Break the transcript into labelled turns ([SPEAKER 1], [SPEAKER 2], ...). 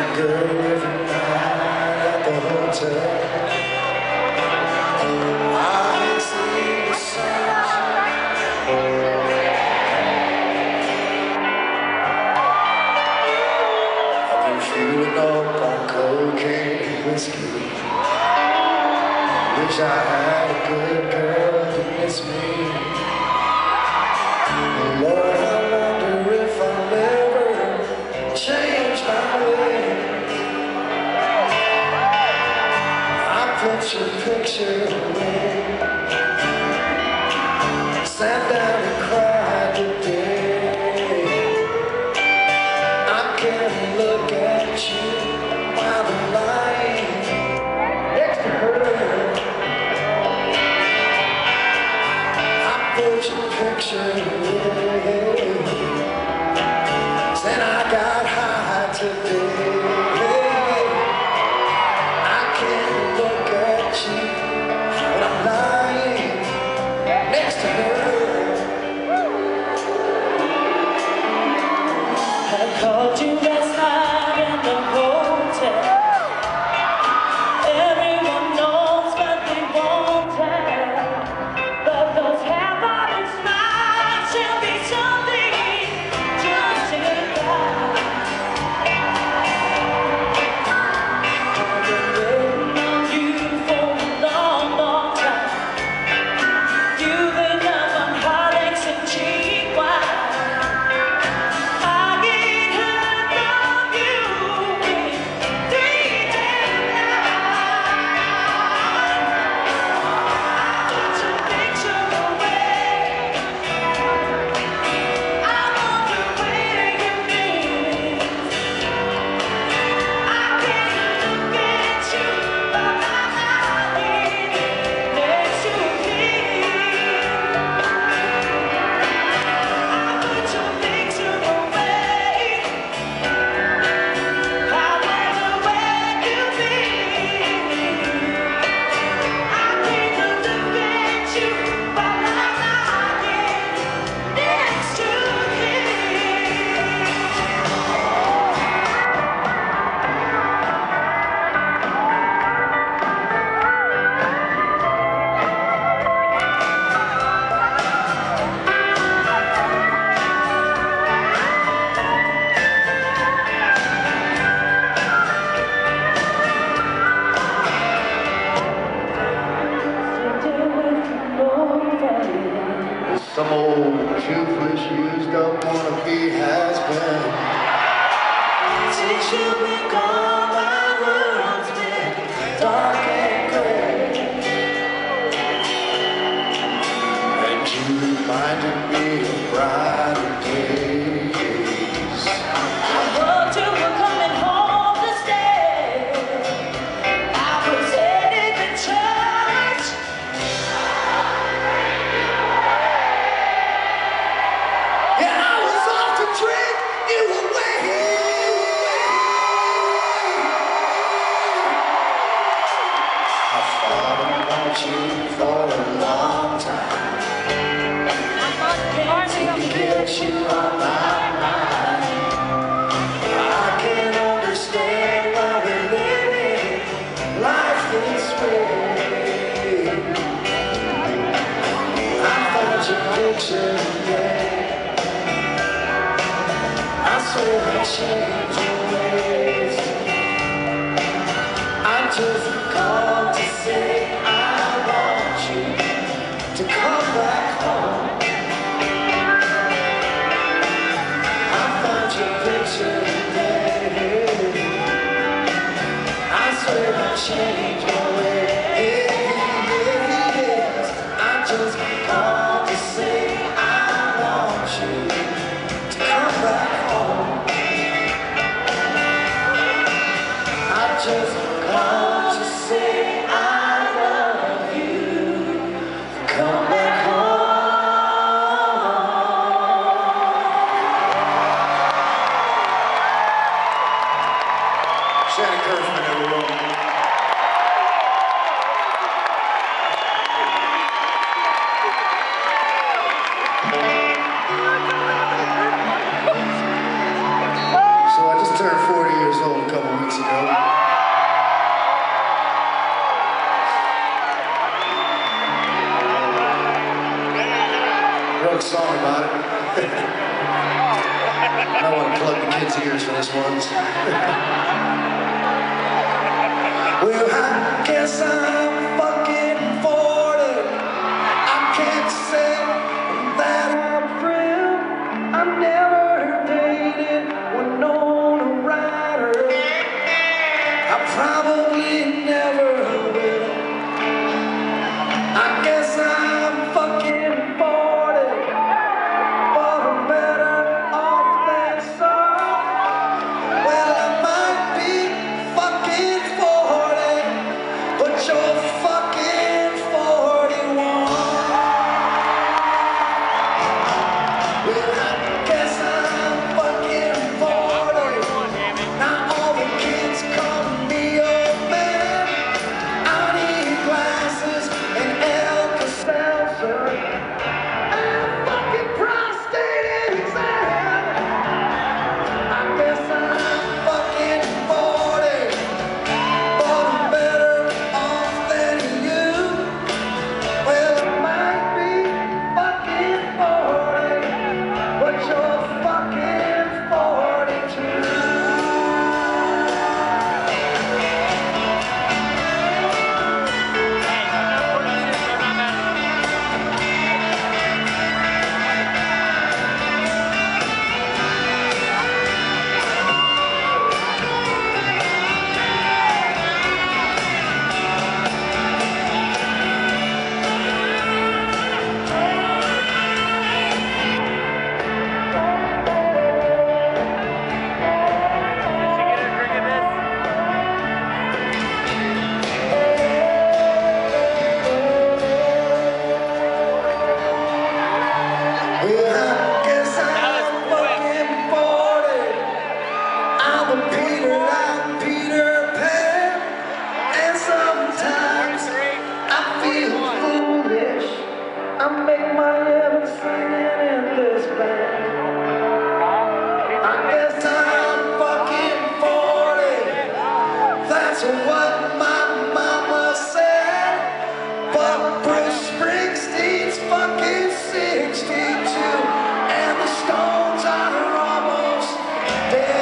[SPEAKER 1] the girl every night at the hotel. I the. I've been up on cocaine and whiskey. Wish I had a good girl to miss me. Picture away. Some old toothless used up wannabe has been. Since you've been gone, my world's been dark and gray. And you reminded me of brighter days.
[SPEAKER 2] You
[SPEAKER 1] my. I can't understand why we're living life this way. I found your picture. I ways. I just called I just called to say I want you to come back home. I just called to say I love you. Come back home. Shannon Curfman, everyone.
[SPEAKER 3] Want to plug the kids' ears for this one.
[SPEAKER 1] Well, I guess I'm Damn.